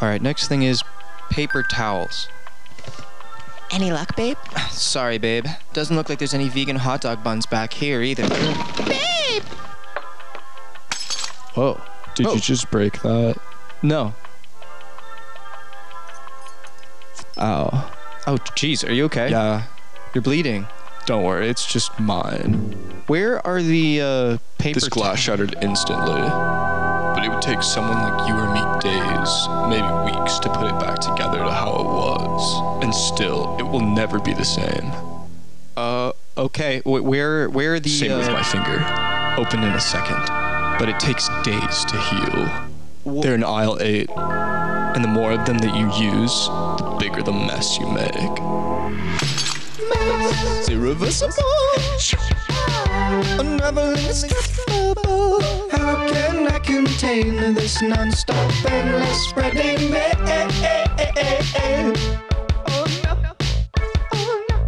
All right, next thing is paper towels. Any luck, babe? Sorry, babe. Doesn't look like there's any vegan hot dog buns back here either. Babe! Whoa. Did Oh. you just break that? No. Ow. Oh, jeez, are you okay? Yeah. You're bleeding. Don't worry, it's just mine. Where are the uh, paper This glass shattered instantly. But it would take someone like you or me days, maybe weeks, to put it back together to how it was. And still, it will never be the same. Uh, okay. Wh- where, where are the? Same with uh, my finger. Open in a second. But it takes days to heal. wh- They're in aisle 8. And the more of them that you use, the bigger the mess you make. Irreversible. Unraveling indestructible. How can I contain this non-stop endless spreading? Oh no. Oh no.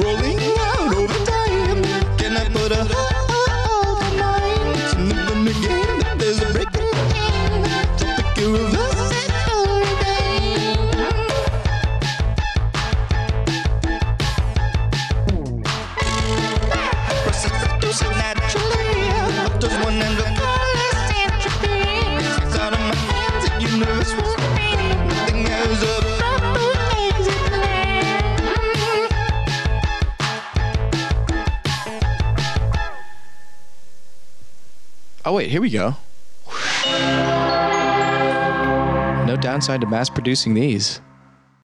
Rolling Oh wait, here we go. No downside to mass producing these.